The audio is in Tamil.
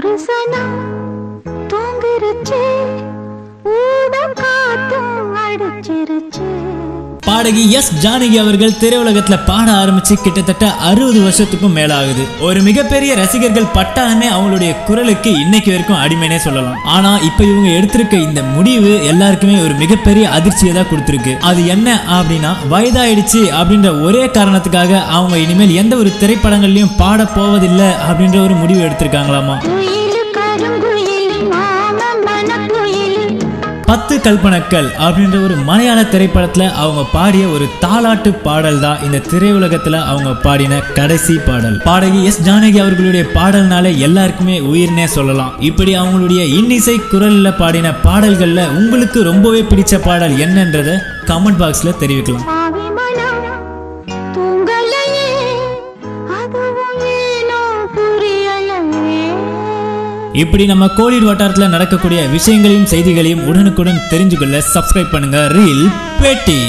புருஷனா தூங்கிருச்சு ஊடம் காத்தும் அடிச்சிருச்சு. பாடகி எஸ் ஜானகி அவர்கள் திரையுலகத்துல பாட ஆரம்பிச்சு கிட்டத்தட்ட அறுபது வருஷத்துக்கும் மேலாகுது. ஒரு மிகப்பெரிய ரசிகர்கள் பட்டாலுமே அவங்களுடைய குரலுக்கு இன்னைக்கு வரைக்கும் அடிமைனே சொல்லலாம். ஆனா இப்ப இவங்க எடுத்திருக்க இந்த முடிவு எல்லாருக்குமே ஒரு மிகப்பெரிய அதிர்ச்சியை தான் கொடுத்துருக்கு. அது என்ன அப்படின்னா வயதாயிடுச்சு அப்படின்ற ஒரே காரணத்துக்காக அவங்க இனிமேல் எந்த ஒரு திரைப்படங்கள்லயும் பாட போவதில்லை அப்படின்ற ஒரு முடிவு எடுத்திருக்காங்களாமா? பத்து கல்பனக்கள் அப்படின்ற ஒரு மலையாள திரைப்படத்தில் அவங்க பாடிய ஒரு தாலாட்டு பாடல் தான் இந்த திரையுலகத்தில் அவங்க பாடின கடைசி பாடல். பாடகி எஸ் ஜானகி அவர்களுடைய பாடல்னால எல்லாருக்குமே உயிர்னே சொல்லலாம். இப்படி அவங்களுடைய இன்னிசை குரலில் பாடின பாடல்களில் உங்களுக்கு ரொம்பவே பிடிச்ச பாடல் என்னன்றதை கமெண்ட் பாக்ஸில் தெரிவிக்கலாம். இப்படி நம்ம கோலிட் வட்டாரத்தில் நடக்கக்கூடிய விஷயங்களையும் செய்திகளையும் உடனுக்குடன் தெரிஞ்சுக்கொள்ள சப்ஸ்கிரைப் பண்ணுங்க. ரீல் பேட்டி